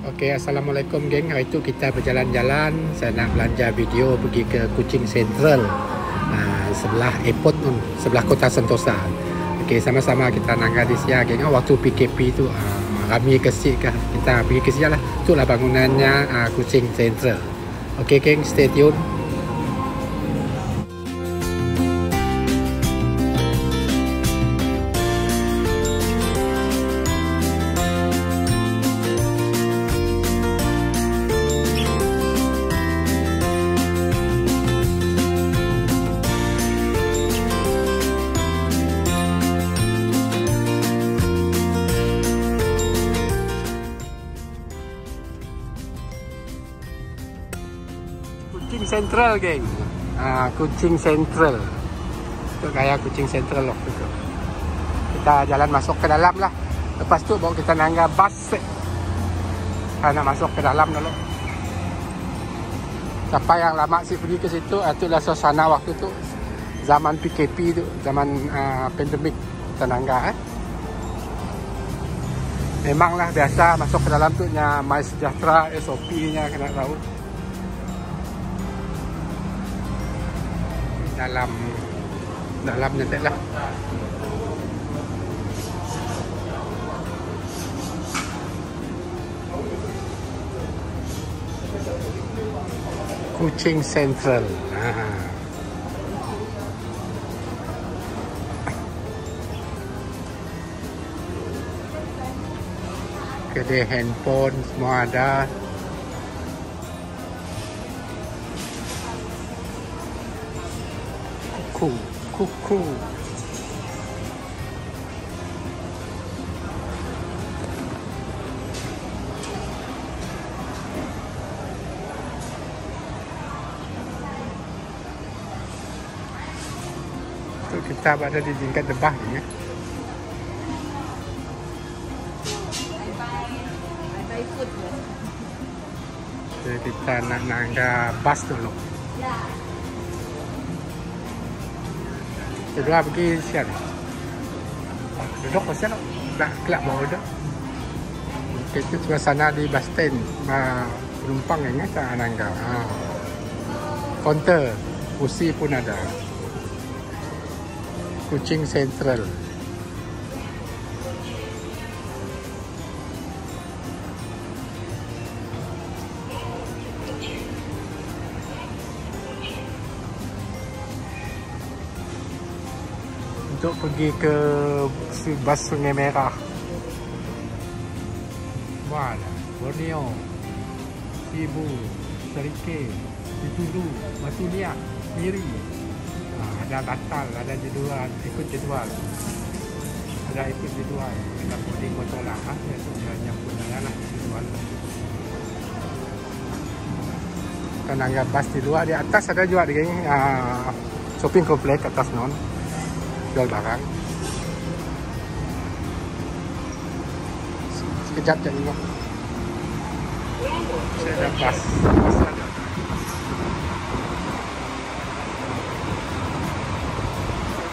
Okey, Assalamualaikum geng. Hari itu kita berjalan-jalan. Saya nak belanja video pergi ke Kuching Central. Uh, sebelah airport tu, sebelah kota Sentosa. Okey, sama-sama kita nak di sini geng. Oh, waktu PKP tu uh, ramai ke sini? Kita pergi ke sini lah. Itulah bangunannya uh, Kuching Central. Okey geng, stay tune. Kuching Central geng. Ah, Kuching Central. Tu kayak Kuching Central waktu tu. Kita jalan masuk ke dalam lah. Lepas tu baru kita nangga bus. Kita nak masuk ke dalam dulu. Siapa yang lama sih pergi ke situ, itulah suasana waktu tu. Zaman PKP tu, zaman uh, pandemik kita nangga eh. Memanglah biasa masuk ke dalam tu nya My Sejahtera SOP-nya kena tahu. Dalam dalam nanti lah Kuching Central. À. Ah. kedai handphone semua ada kuku kuku tu kita berada di tingkat debah ni ya. Jadi kita nak nangga bas dulu. Kedua pergi siap ni. Duduk ke siap Tak kelak bawah dah. Itu suasana di bus stand. Uh, penumpang yang ingat Anangga. Ha. Counter. Kursi pun ada. Kuching Central. Untuk pergi ke bas Sungai Merah. Mana? Borneo, Sibu, Serike, Ditulu, Batu Liak, Miri. Ha, ada batal, ada jadual, ikut jadual. Ada ikut jadual. Ada boarding motor lah. Ha? Ya, sebenarnya pun ada lah jadual. Kita nanggap bas di luar. Di atas ada juga di uh, shopping komplek atas non jual barang sekejap je tengok saya ada bas bas ada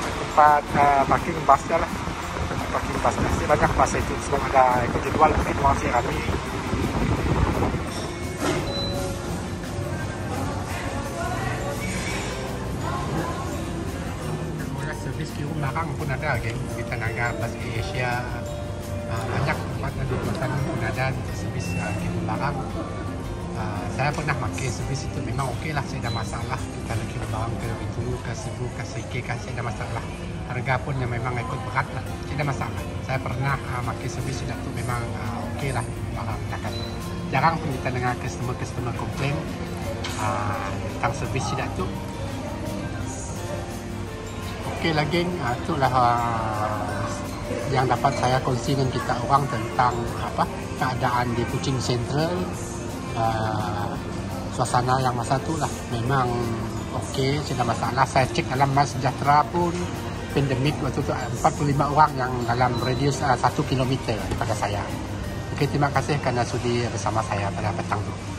tempat uh, parking bas je lah tempat parking bas masih banyak bas itu sebab ada ikut jadual itu masih ramai kirim barang pun ada geng di Tenaga Bas Asia. Uh, banyak tempat di Kuantan pun ada servis uh, barang uh, saya pernah pakai servis itu memang okey lah saya ada masalah. Nak kirim barang ke Bintulu ke Sibu ke Sike kan saya ada masalah. Harga pun yang memang ikut berat lah saya ada masalah. Saya pernah uh, pakai servis itu memang uh, okey lah barang dekat jarang pun kita dengar customer-customer komplain uh, tentang servis tidak tu Okey geng, uh, itulah uh, yang dapat saya kongsi dengan kita orang tentang apa keadaan di Kuching Central. Uh, suasana yang masa tu lah memang okey, tidak masalah. Saya cek dalam Mas pun pandemik waktu tu 45 orang yang dalam radius uh, 1 km daripada saya. Okey, terima kasih kerana sudi bersama saya pada petang tu.